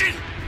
Captain!